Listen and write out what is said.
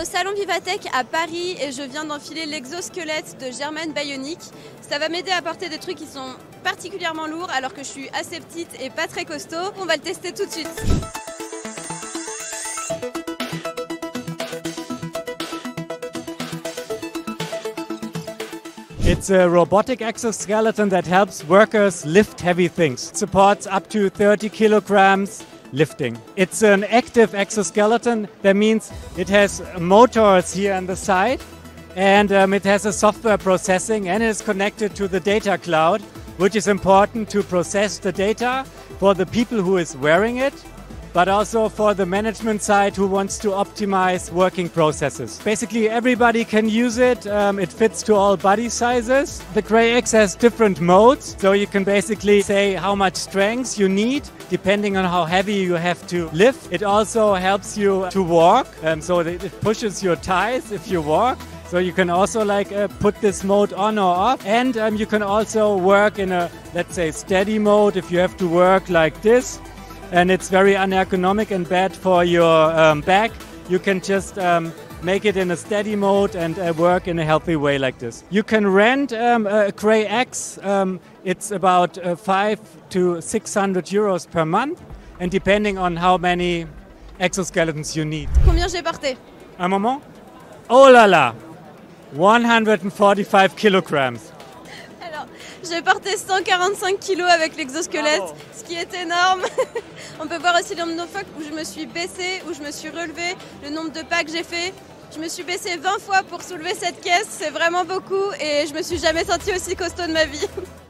au Salon Vivatech à Paris et je viens d'enfiler l'exosquelette de Germaine Bionic. Ça va m'aider à porter des trucs qui sont particulièrement lourds alors que je suis assez petite et pas très costaud. On va le tester tout de suite. It's a robotic exoskeleton that helps workers lift heavy things. Supports up to 30 kilograms lifting. It's an active exoskeleton. That means it has motors here on the side and um, it has a software processing and is connected to the data cloud, which is important to process the data for the people who is wearing it but also for the management side who wants to optimize working processes. Basically, everybody can use it. Um, it fits to all body sizes. The Cray X has different modes, so you can basically say how much strength you need depending on how heavy you have to lift. It also helps you to walk, um, so it pushes your thighs if you walk. So you can also like uh, put this mode on or off, and um, you can also work in a let's say steady mode if you have to work like this and it's very uneconomic and bad for your um, back, you can just um, make it in a steady mode and uh, work in a healthy way like this. You can rent um, a Cray X. Um, it's about uh, five to 600 euros per month, and depending on how many exoskeletons you need. Combien j'ai porté Un moment. Oh là là 145 kilograms. J'ai porté 145 kilos avec l'exosquelette, Bravo. ce qui est énorme. On peut voir aussi le nombre de fois où je me suis baissée, où je me suis relevée, le nombre de pas que j'ai fait. Je me suis baissée 20 fois pour soulever cette caisse, c'est vraiment beaucoup et je me suis jamais sentie aussi costaud de ma vie.